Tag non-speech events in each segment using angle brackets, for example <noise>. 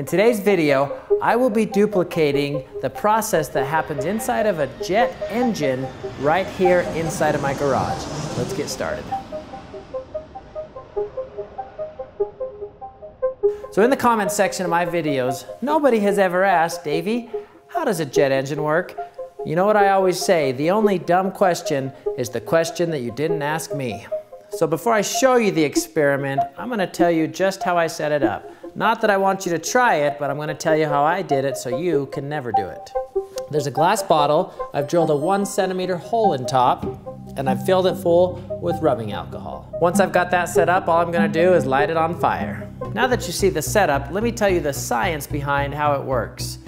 In today's video, I will be duplicating the process that happens inside of a jet engine right here inside of my garage. Let's get started. So in the comments section of my videos, nobody has ever asked, Davey, how does a jet engine work? You know what I always say, the only dumb question is the question that you didn't ask me. So before I show you the experiment, I'm gonna tell you just how I set it up. Not that I want you to try it, but I'm gonna tell you how I did it so you can never do it. There's a glass bottle. I've drilled a one centimeter hole in top and I've filled it full with rubbing alcohol. Once I've got that set up, all I'm gonna do is light it on fire. Now that you see the setup, let me tell you the science behind how it works.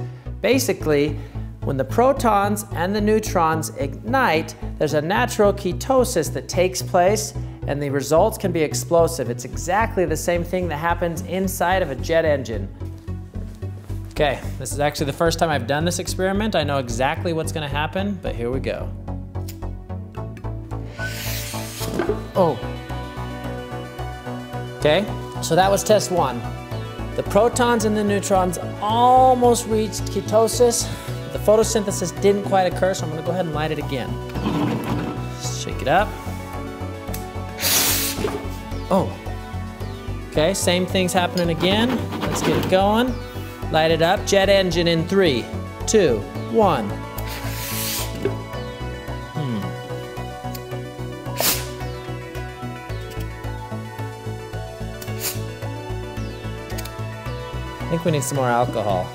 Basically, when the protons and the neutrons ignite, there's a natural ketosis that takes place and the results can be explosive. It's exactly the same thing that happens inside of a jet engine. Okay, this is actually the first time I've done this experiment. I know exactly what's gonna happen, but here we go. Oh. Okay, so that was test one. The protons and the neutrons almost reached ketosis. The photosynthesis didn't quite occur, so I'm gonna go ahead and light it again. Shake it up. Oh. Okay, same thing's happening again. Let's get it going. Light it up. Jet engine in three, two, one. Hmm. I think we need some more alcohol.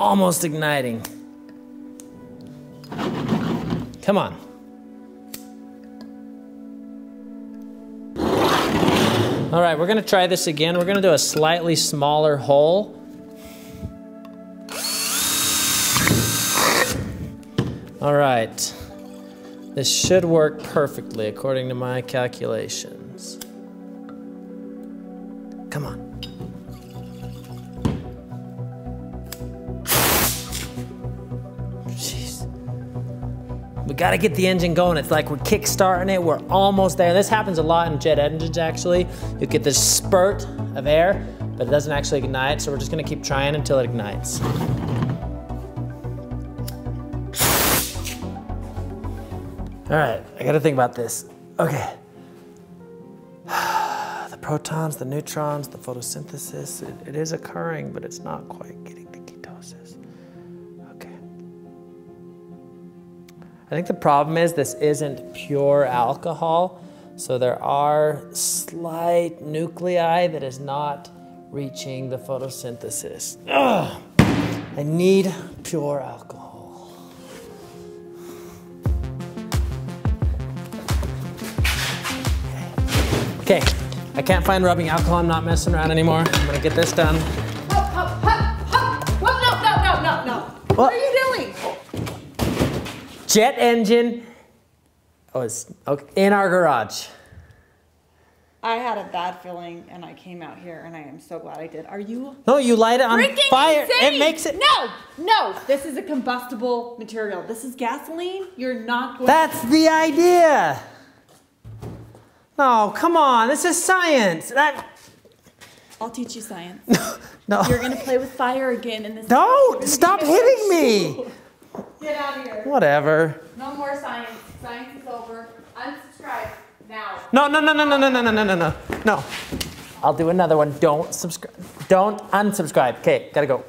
Almost igniting. Come on. All right, we're gonna try this again. We're gonna do a slightly smaller hole. All right. This should work perfectly according to my calculations. Come on. We gotta get the engine going. It's like we're kick-starting it. We're almost there. This happens a lot in jet engines, actually. You get this spurt of air, but it doesn't actually ignite, so we're just gonna keep trying until it ignites. All right, I gotta think about this. Okay. <sighs> The protons, the neutrons, the photosynthesis, it, it is occurring, but it's not quite getting I think the problem is this isn't pure alcohol, so there are slight nuclei that is not reaching the photosynthesis. Ugh. I need pure alcohol. Okay, I can't find rubbing alcohol. I'm not messing around anymore. I'm gonna get this done. Hop, hop, hop, hop. Well, no, no, no, no, no. What, What? are you doing? Jet engine oh, was okay, in our garage. I had a bad feeling and I came out here and I am so glad I did. Are you No, you light it on fire. insane? It makes it. No, no. This is a combustible material. This is gasoline. You're not going That's the idea. No, come on. This is science. That, I'll teach you science. <laughs> no. You're going to play with fire again in this. Don't stop hitting me. <laughs> Get out of here. Whatever. No more science. Science is over. Unsubscribe now. No, no, no, no, no, no, no, no, no, no, no. No. I'll do another one. Don't subscribe. Don't unsubscribe. Okay, gotta go.